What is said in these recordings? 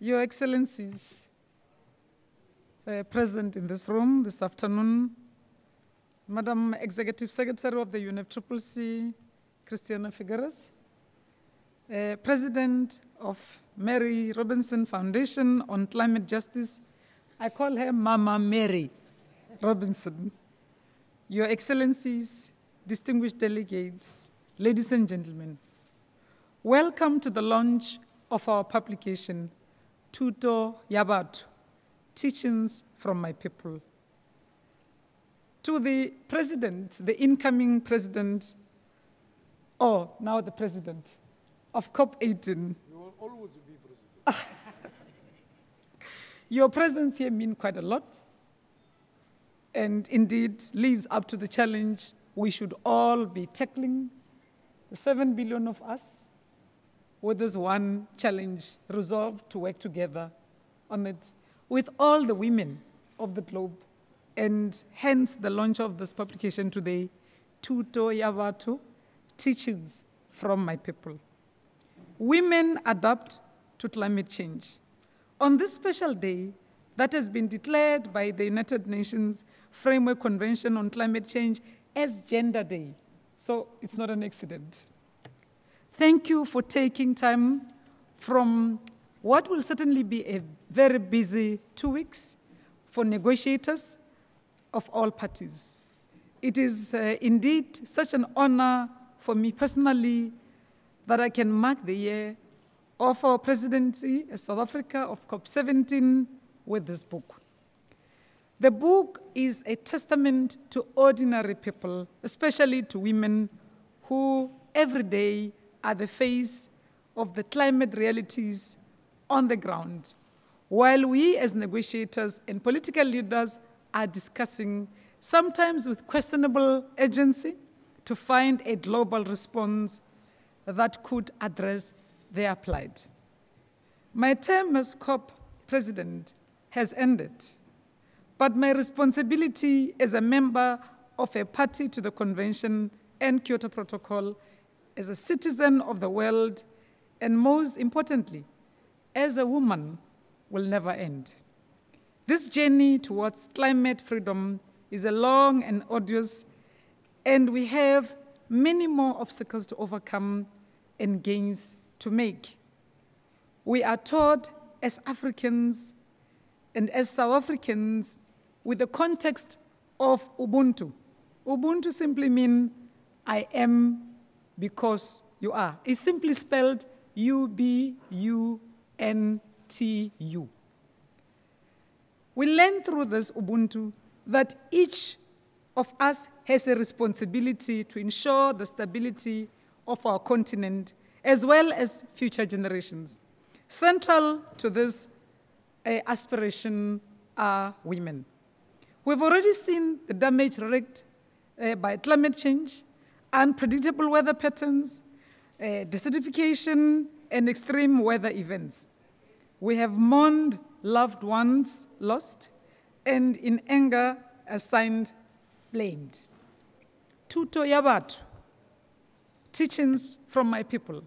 Your Excellencies, uh, present in this room this afternoon, Madam Executive Secretary of the UNFCCC, Christiana Figueres, uh, President of Mary Robinson Foundation on Climate Justice, I call her Mama Mary Robinson. Your Excellencies, distinguished delegates, ladies and gentlemen, welcome to the launch of our publication, Thuto ya Batho, Teachings from My People. To the President, the incoming President, or now the President of COP18, You will always be president. Your presence here means quite a lot and indeed lives up to the challenge we should all be tackling. The seven billion of us with this one challenge, resolved to work together on it with all the women of the globe. And hence the launch of this publication today, Thuto ya Batho, Teachings from My People. Women adapt to climate change. On this special day that has been declared by the United Nations Framework Convention on Climate Change as Gender Day, so it's not an accident. Thank you for taking time from what will certainly be a very busy two weeks for negotiators of all parties. It is uh, indeed such an honor for me personally that I can mark the year of our presidency as South Africa of COP17 with this book. The book is a testament to ordinary people, especially to women who every day are the face of the climate realities on the ground, while we as negotiators and political leaders are discussing, sometimes with questionable urgency, to find a global response that could address their plight. My term as COP president has ended, but my responsibility as a member of a party to the convention and Kyoto Protocol, as a citizen of the world, and most importantly, as a woman, will never end. This journey towards climate freedom is a long and arduous, and we have many more obstacles to overcome and gains to make. We are taught as Africans and as South Africans with the context of Ubuntu. Ubuntu simply means I am because you are. It's simply spelled U B U N T U. We learn through this Ubuntu that each of us has a responsibility to ensure the stability of our continent as well as future generations. Central to this uh, aspiration are women. We've already seen the damage wreaked uh, by climate change, unpredictable weather patterns, uh, desertification, and extreme weather events. We have mourned loved ones lost, and in anger, assigned blamed. Thuto ya Batho, Teachings from My People,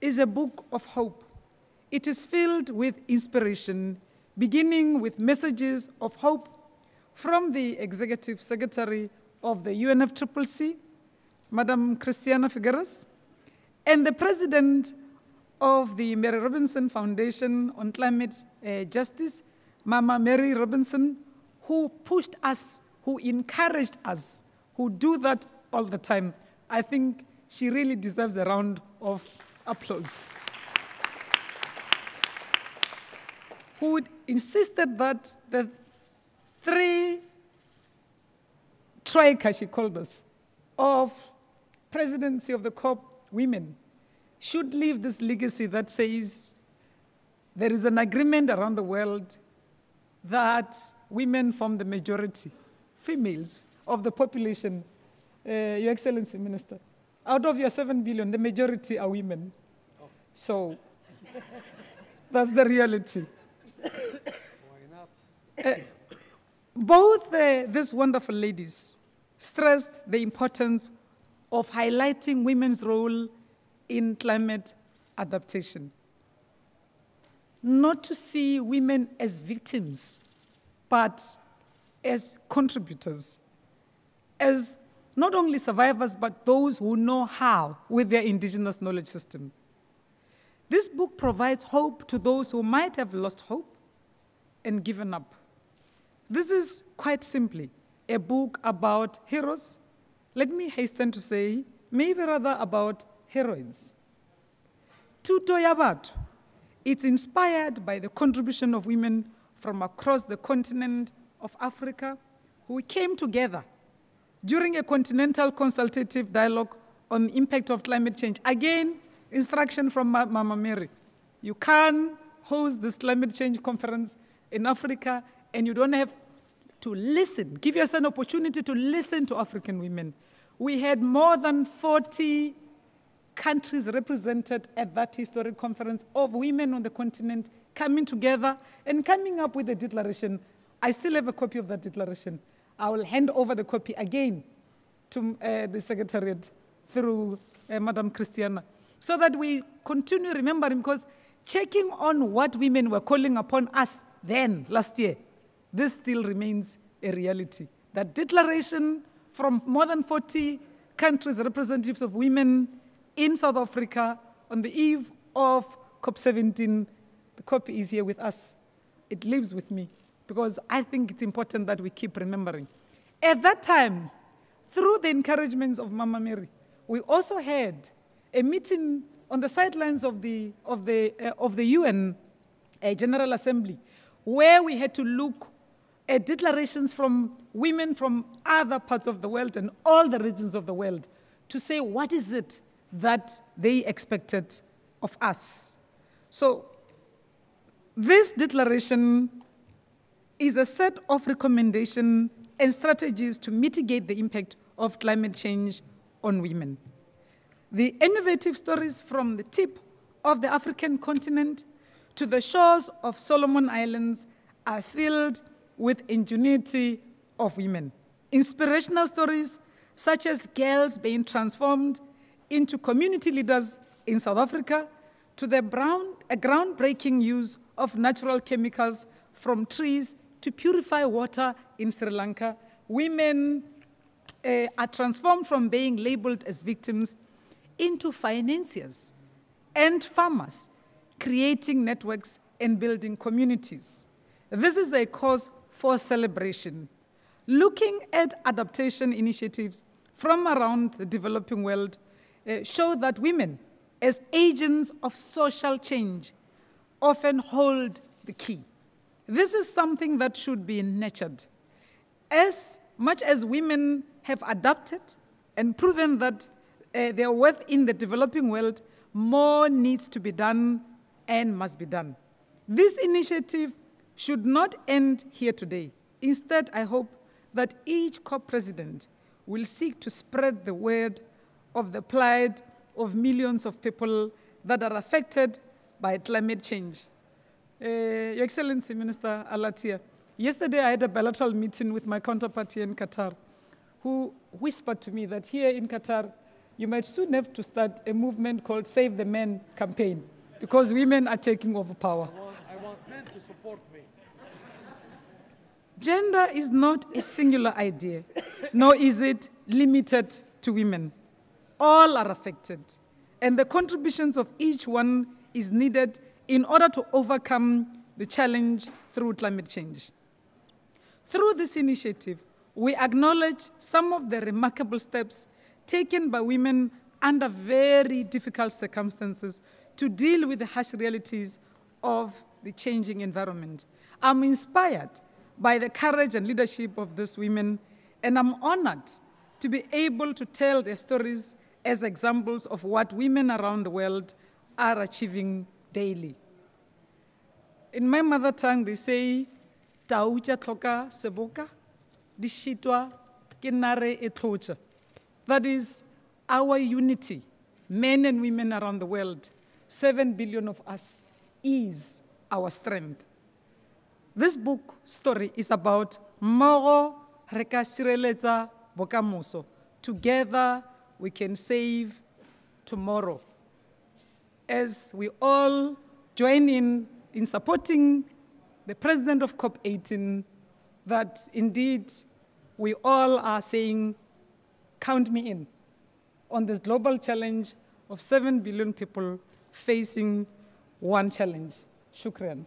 is a book of hope. It is filled with inspiration, beginning with messages of hope from the Executive Secretary of the UNFCCC, Madam Christiana Figueres, and the President of the Mary Robinson Foundation on Climate uh, Justice, Mama Mary Robinson, who pushed us, who encouraged us, who do that all the time. I think she really deserves a round of applause. who insisted that the three troika, she called us, of presidency of the COP women should leave this legacy that says there is an agreement around the world that women form the majority, females, of the population. Uh, Your Excellency, Minister, out of your 7 billion, the majority are women. So that's the reality. Why not? Both uh, these wonderful ladies stressed the importance of highlighting women's role in climate adaptation. not to see women as victims, but as contributors, as not only survivors, but those who know how with their indigenous knowledge system. This book provides hope to those who might have lost hope and given up. This is quite simply a book about heroes. Let me hasten to say, maybe rather about heroines. Thuto ya. It's inspired by the contribution of women from across the continent of Africa who came together during a continental consultative dialogue on impact of climate change. Again, instruction from Ma- Mama Mary. You can host this climate change conference in Africa and you don't have to listen. Give us an opportunity to listen to African women. We had more than 40 countries represented at that historic conference of women on the continent coming together and coming up with a declaration. I still have a copy of that declaration. I will hand over the copy again to uh, the Secretariat through uh, Madam Christiana so that we continue remembering because checking on what women were calling upon us then last year, this still remains a reality. That declaration from more than 40 countries, representatives of women in South Africa on the eve of COP17, the copy is here with us. It lives with me because I think it's important that we keep remembering. At that time, through the encouragements of Mama Mary, we also had a meeting on the sidelines of the, of the, uh, of the UN uh, General Assembly where we had to look at declarations from women from other parts of the world and all the regions of the world to say what is it that they expected of us. So, this declaration is a set of recommendations and strategies to mitigate the impact of climate change on women. The innovative stories from the tip of the African continent to the shores of Solomon Islands are filled with ingenuity of women. Inspirational stories such as girls being transformed into community leaders in South Africa to the brown, a groundbreaking use of natural chemicals from trees to purify water in Sri Lanka. Women uh, are transformed from being labeled as victims into financiers and farmers, creating networks and building communities. This is a cause for celebration. Looking at adaptation initiatives from around the developing world uh, show that women, as agents of social change, often hold the key. This is something that should be nurtured. As much as women have adapted and proven that uh, their worth in the developing world, more needs to be done and must be done. This initiative should not end here today. Instead, I hope that each COP president will seek to spread the word of the plight of millions of people that are affected by climate change. Uh, Your Excellency, Minister Al-Attiyah, yesterday I had a bilateral meeting with my counterpart here in Qatar, who whispered to me that here in Qatar, you might soon have to start a movement called Save the Men campaign, because women are taking over power. I want, I want men to support. Gender is not a singular idea, nor is it limited to women. All are affected, and the contributions of each one is needed in order to overcome the challenge through climate change. Through this initiative, we acknowledge some of the remarkable steps taken by women under very difficult circumstances to deal with the harsh realities of the changing environment. I'm inspired by the courage and leadership of these women, and I'm honored to be able to tell their stories as examples of what women around the world are achieving daily. In my mother tongue, they say, Taucha tloka seboka, di shitwa ke nare e tlotša." That is our unity, men and women around the world, seven billion of us, is our strength. This book story is about mmogo re ka sireletsa bokamoso. Together we can save tomorrow. As we all join in in supporting the president of COP18 that indeed we all are saying, count me in on this global challenge of 7 billion people facing one challenge. Shukran.